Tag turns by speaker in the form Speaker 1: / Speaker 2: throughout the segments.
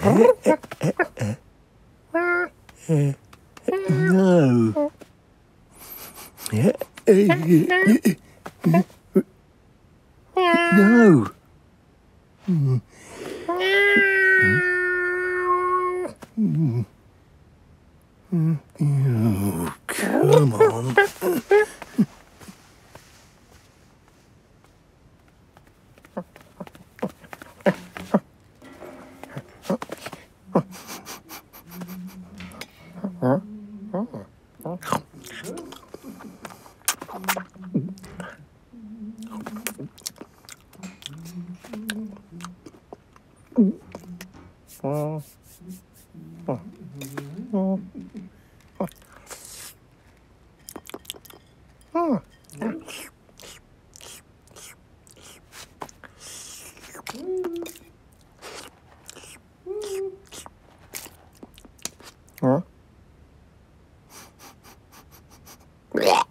Speaker 1: No. No. Oh, come on. 어. 어. 어. 어. 어. Huh?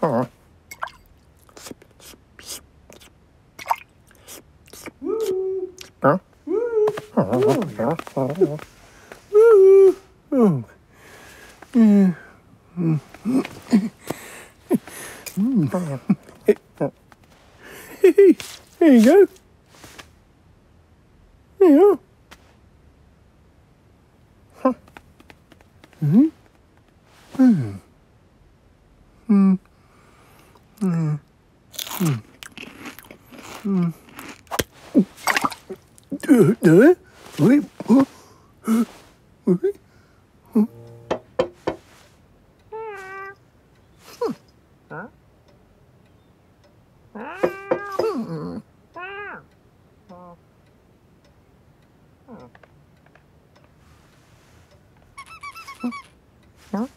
Speaker 1: Huh? There you go. There you are. Huh. Mm-hmm. Mm. Mm. Mm. Mm. Mm. Được, đỡ ui ui No?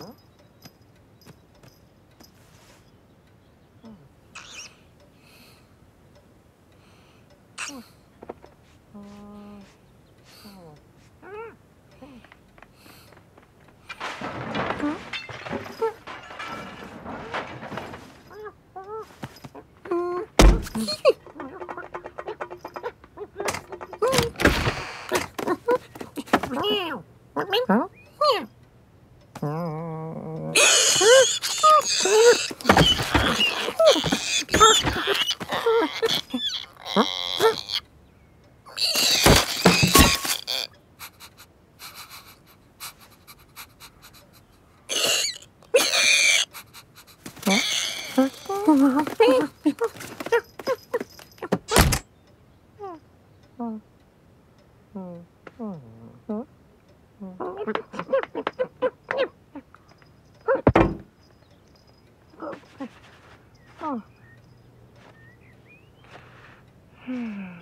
Speaker 1: 응? 응. 응. 어... 어... Huh? Hmm.